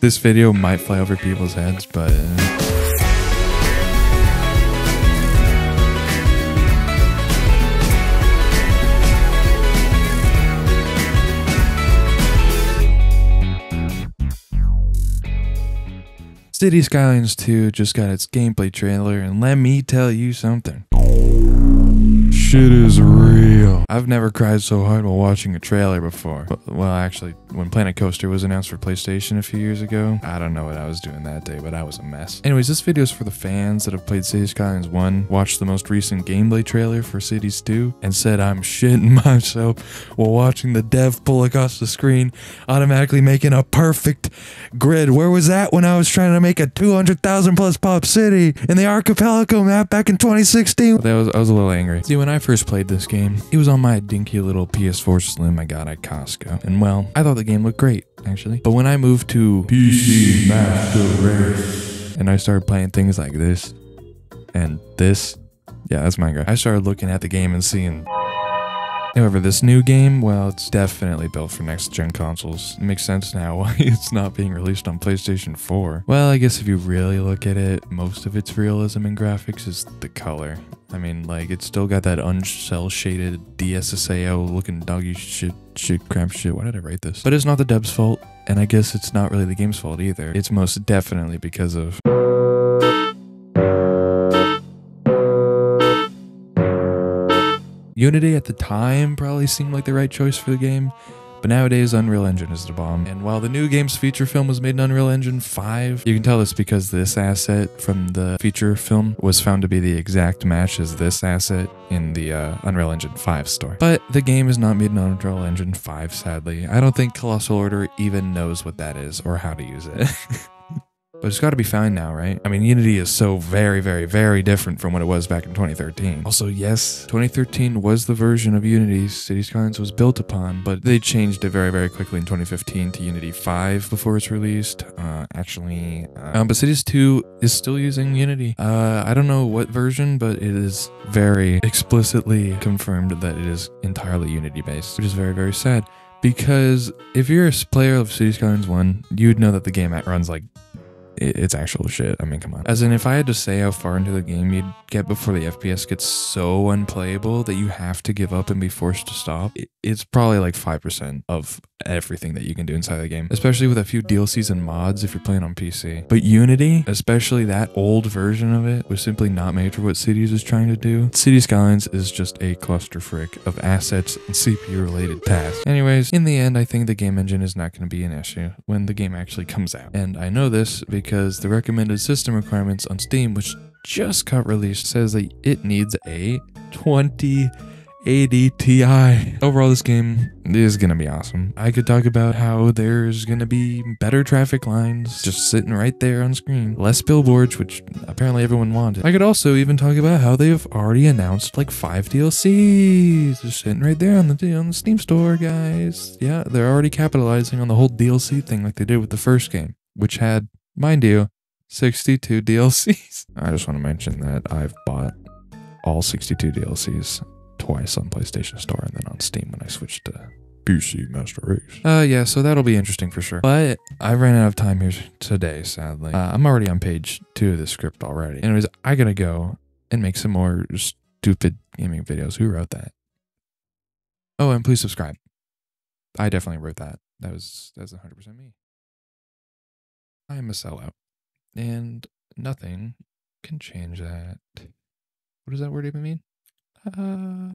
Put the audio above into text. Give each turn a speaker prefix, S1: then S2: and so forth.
S1: This video might fly over people's heads, but. Uh, City Skylines 2 just got its gameplay trailer, and let me tell you something. Shit is real. I've never cried so hard while watching a trailer before. Well, actually, when Planet Coaster was announced for PlayStation a few years ago, I don't know what I was doing that day, but I was a mess. Anyways, this video is for the fans that have played City Skylines 1, watched the most recent gameplay trailer for Cities 2, and said I'm shitting myself while watching the dev pull across the screen, automatically making a perfect grid. Where was that when I was trying to make a 200,000 plus pop city in the archipelago map back in 2016? That was, I was a little angry. See, when I first played this game, it was on my dinky little PS4 Slim I got at Costco. And well, I thought the game looked great, actually. But when I moved to PC Master Race and I started playing things like this and this, yeah, that's Minecraft. I started looking at the game and seeing However, this new game, well, it's definitely built for next gen consoles. It makes sense now why it's not being released on PlayStation 4. Well, I guess if you really look at it, most of its realism in graphics is the color. I mean, like, it's still got that uncell shaded DSSAO looking doggy shit, shit, crap shit. Why did I write this? But it's not the dev's fault, and I guess it's not really the game's fault either. It's most definitely because of. Unity at the time probably seemed like the right choice for the game, but nowadays Unreal Engine is the bomb. And while the new game's feature film was made in Unreal Engine 5, you can tell this because this asset from the feature film was found to be the exact match as this asset in the uh, Unreal Engine 5 store. But the game is not made in Unreal Engine 5, sadly. I don't think Colossal Order even knows what that is or how to use it. But it's got to be fine now, right? I mean, Unity is so very, very, very different from what it was back in 2013. Also, yes, 2013 was the version of Unity City Skylines was built upon, but they changed it very, very quickly in 2015 to Unity 5 before it's released. Uh, actually, uh, um, but Cities 2 is still using Unity. Uh, I don't know what version, but it is very explicitly confirmed that it is entirely Unity based, which is very, very sad. Because if you're a player of City Skylines 1, you'd know that the game runs like it's actual shit. I mean, come on. As in, if I had to say how far into the game you'd get before the FPS gets so unplayable that you have to give up and be forced to stop, it's probably like 5% of everything that you can do inside the game, especially with a few DLCs and mods if you're playing on PC. But Unity, especially that old version of it, was simply not made for what Cities is trying to do. City Skylines is just a cluster frick of assets and CPU related tasks. Anyways, in the end, I think the game engine is not going to be an issue when the game actually comes out. And I know this because the recommended system requirements on Steam, which just got released, says that it needs a 20 80 Ti. Overall, this game is gonna be awesome. I could talk about how there's gonna be better traffic lines just sitting right there on screen, less billboards, which apparently everyone wanted. I could also even talk about how they've already announced like five DLCs, just sitting right there on the on the Steam store, guys. Yeah, they're already capitalizing on the whole DLC thing like they did with the first game, which had, mind you, 62 DLCs. I just want to mention that I've bought all 62 DLCs twice on PlayStation Store and then on Steam when I switched to PC Master Race. Uh, yeah, so that'll be interesting for sure. But I ran out of time here today, sadly. Uh, I'm already on page two of the script already. Anyways, I gotta go and make some more stupid gaming videos. Who wrote that? Oh, and please subscribe. I definitely wrote that. That was that's 100% me. I am a sellout, and nothing can change that. What does that word even mean? Uh,